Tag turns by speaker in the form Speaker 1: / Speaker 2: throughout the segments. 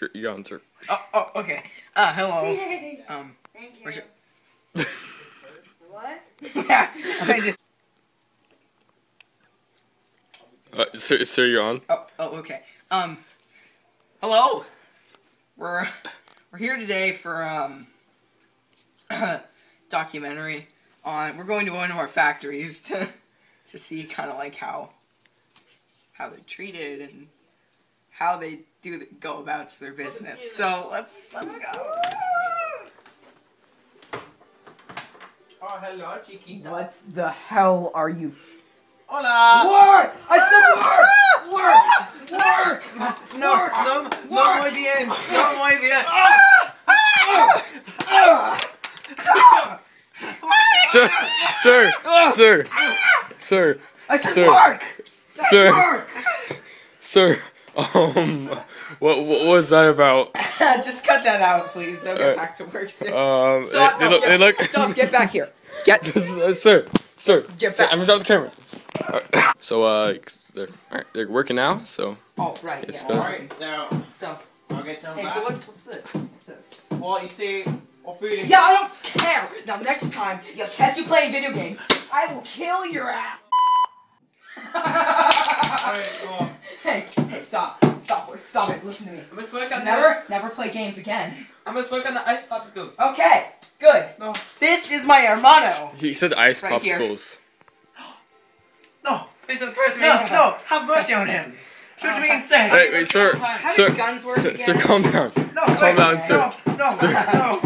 Speaker 1: You're, you're on, sir.
Speaker 2: Oh, oh, okay. Uh, hello. Um,
Speaker 3: Thank you.
Speaker 2: your...
Speaker 3: What?
Speaker 2: yeah, I just...
Speaker 1: Uh, sir, sir, you're on.
Speaker 2: Oh, oh, okay. Um, hello. We're we're here today for um documentary on. We're going to one of our factories to to see kind of like how how they're treated and how they do the, go about their business. So let's let's go.
Speaker 4: Oh, hello, chiquita.
Speaker 2: What the hell are you?
Speaker 4: Hola.
Speaker 2: Work! I said ah! work! Work! Work!
Speaker 4: No, no, no muy bien. No muy bien. Ah!
Speaker 1: Sir, sir, sir, sir,
Speaker 2: I said
Speaker 1: Sir.
Speaker 2: work!
Speaker 1: sir,
Speaker 2: Work!
Speaker 1: sir. Um, what what was that about?
Speaker 2: Just cut that out, please. They'll get
Speaker 1: Uh,
Speaker 2: back to work soon.
Speaker 1: Um,
Speaker 2: Stop,
Speaker 1: they,
Speaker 2: no,
Speaker 1: look,
Speaker 2: get-
Speaker 1: look.
Speaker 2: Stop, get back here. Get.
Speaker 1: Uh, sir, sir,
Speaker 2: Get
Speaker 1: sir,
Speaker 2: back.
Speaker 1: I'm gonna drop the camera. Alright. So uh, they're alright, they're working now. So
Speaker 2: Oh, right,
Speaker 1: It's
Speaker 2: yes.
Speaker 4: Alright, so
Speaker 2: So,
Speaker 4: I'll get some
Speaker 2: hey,
Speaker 4: back.
Speaker 2: so what's, what's this? What's this?
Speaker 4: Well, you see, we're feeding.
Speaker 2: Yeah, I don't care! Now, next time you'll catch you playing video games, I will kill your ass!
Speaker 4: Alright, well,
Speaker 2: hey, hey, stop. Stop, stop it. Listen to me.
Speaker 5: I must work on
Speaker 2: Never, never play games again.
Speaker 5: the. I must work on the ice popsicles.
Speaker 2: Okay, good.
Speaker 4: No.
Speaker 2: This is my hermano.
Speaker 1: he said ice
Speaker 2: Right here.
Speaker 1: popsicles.
Speaker 4: no,
Speaker 5: Please don't hurt me.
Speaker 4: no, no, have mercy on him. Shoot me insane.
Speaker 1: Wait, wait, sir,
Speaker 2: How
Speaker 1: sir,
Speaker 2: do guns work
Speaker 1: sir,
Speaker 2: again?
Speaker 1: sir, calm down.
Speaker 4: No,
Speaker 1: Calm
Speaker 4: wait,
Speaker 1: down, sir.
Speaker 4: No, no,
Speaker 1: Sir.
Speaker 4: no.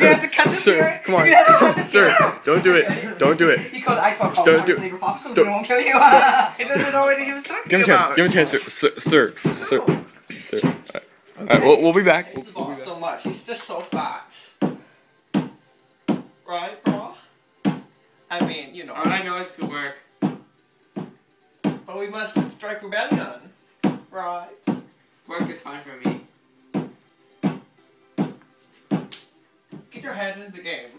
Speaker 2: You're gonna have to cut this
Speaker 1: Sir,
Speaker 2: here.
Speaker 1: come on,
Speaker 2: You're have to cut this
Speaker 1: sir,
Speaker 2: here.
Speaker 1: don't do it, don't do it.
Speaker 2: You called ice pop
Speaker 1: Don't do-
Speaker 2: flavor popsicles
Speaker 1: don't-
Speaker 2: and it won't kill you.
Speaker 4: He doesn't know what he was talking
Speaker 1: Give him a chance,
Speaker 4: about.
Speaker 1: give him a chance, sir, sir, sir, sir, sir. Alright, Alright, we'll, we'll be back.
Speaker 4: Hates
Speaker 1: We'll, we'll be back.
Speaker 4: so much. He's just so fat. Right, bro? I mean, you know.
Speaker 5: All I know is to work.
Speaker 4: But we must strike rebellion. Right.
Speaker 5: Work is fine for me.
Speaker 4: Your head in the game.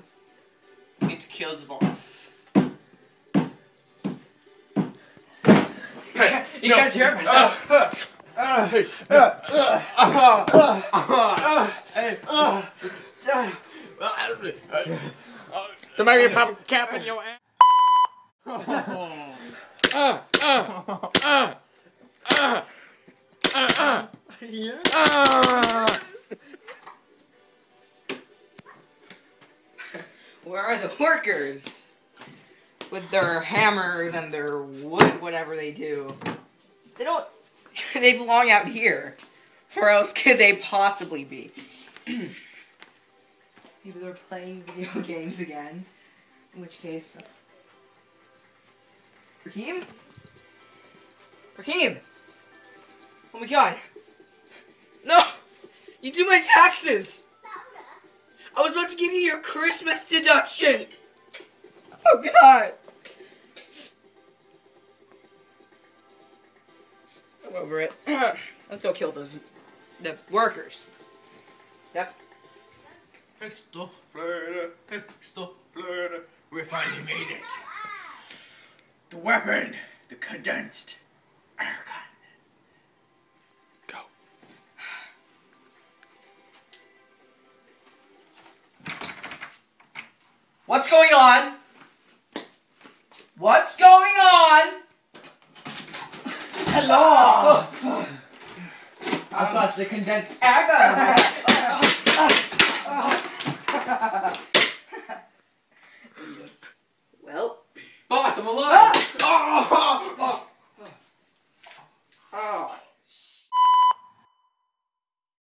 Speaker 4: We need to kill the boss.
Speaker 1: Hey,
Speaker 4: You
Speaker 1: no.
Speaker 4: can't hear me.
Speaker 1: Uh,
Speaker 4: Uh, uh, uh,
Speaker 1: uh,
Speaker 4: uh,
Speaker 1: uh, hey,
Speaker 4: uh, uh.
Speaker 1: There might be a pop cap in your ass. Uh, uh, uh, uh, uh, uh,
Speaker 4: Yeah.
Speaker 1: uh.
Speaker 2: Where are the workers? With their hammers and their wood, whatever they do. They don't. They belong out here. Where else could they possibly be? Maybe they're playing video games again. In which case. Uh, Raheem? Raheem! Oh my god! No! You do my taxes! I was about to give you your Christmas deduction! Oh god! I'm over it. Let's go kill those the workers. Yep.
Speaker 4: Esto flirta, esto flirta. We finally made it. The weapon, the condensed
Speaker 2: What's going on? What's going on?
Speaker 4: Hello! Oh, oh.
Speaker 2: I um, thought the condensed agar. well. Boss, I'm alive! Oh.